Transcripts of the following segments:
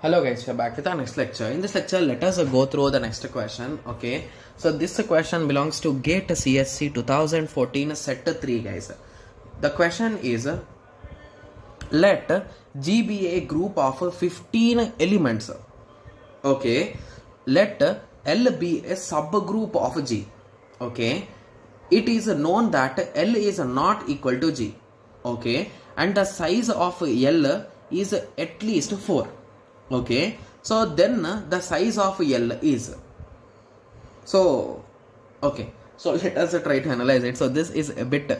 Hello guys, we're back with our next lecture. In this lecture, let us go through the next question. Okay, so this question belongs to GATE CSE 2014 set 3 guys. The question is let G be a group of 15 elements. Okay, let L be a subgroup of G. Okay, it is known that L is not equal to G. Okay, and the size of L is at least 4 okay? So then uh, the size of L is so okay. So let us try to analyze it. So this is a bit uh,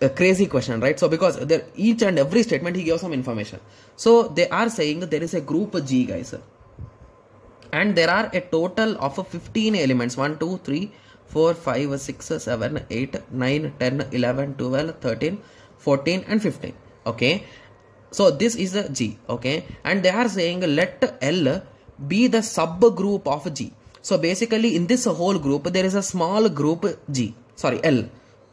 a crazy question right? So because there each and every statement he gives some information. So they are saying that there is a group G guys. And there are a total of 15 elements. 1 2 3 4 5 6 7 8 9 10 11 12 13 14 and 15 okay so this is a G, okay? And they are saying let L be the subgroup of G. So basically in this whole group, there is a small group G, sorry, L,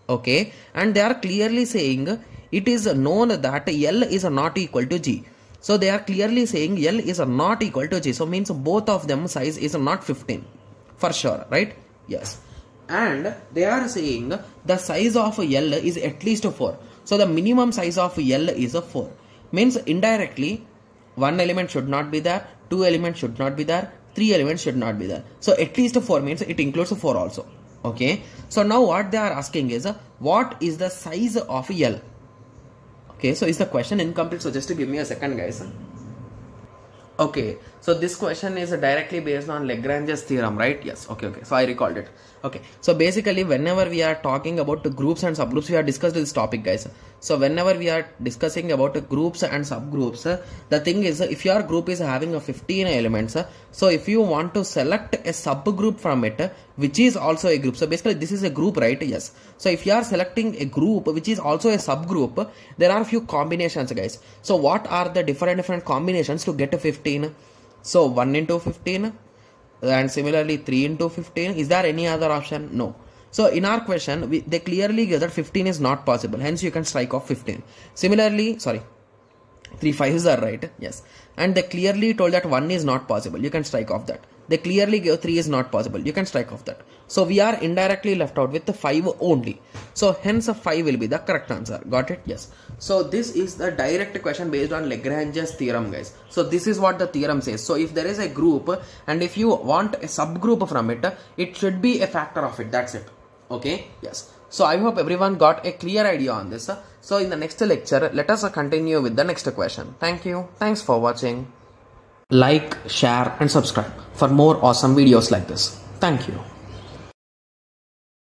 okay? And they are clearly saying it is known that L is not equal to G. So they are clearly saying L is not equal to G. So means both of them size is not 15 for sure, right? Yes. And they are saying the size of L is at least 4. So the minimum size of L is a 4 means indirectly one element should not be there two elements should not be there three elements should not be there. So at least four means it includes four also. Okay? So now what they are asking is what is the size of l? Okay? So is the question incomplete? So just to give me a second guys okay so this question is directly based on lagrange's theorem right? Yes okay okay so i recalled it. Okay so basically whenever we are talking about groups and subgroups we have discussed this topic guys. So whenever we are discussing about groups and subgroups the thing is if your group is having a 15 elements so if you want to select a subgroup from it which is also a group so basically this is a group right? Yes. So if you are selecting a group which is also a subgroup there are a few combinations guys. So what are the different different combinations to get a 15 so 1 into 15 and similarly 3 into 15 is there any other option? No. So in our question we, they clearly give that 15 is not possible. Hence you can strike off 15 similarly sorry 3 5s are right. Yes. And they clearly told that 1 is not possible. You can strike off that they clearly give 3 is not possible. You can strike off that. So we are indirectly left out with the 5 only. So hence a 5 will be the correct answer. Got it? Yes. So this is the direct question based on Lagrange's theorem guys. So this is what the theorem says. So if there is a group and if you want a subgroup from it it should be a factor of it. That's it. Okay? Yes. So i hope everyone got a clear idea on this. So in the next lecture let us continue with the next question. Thank you. Thanks for watching like share and subscribe for more awesome videos like this. Thank you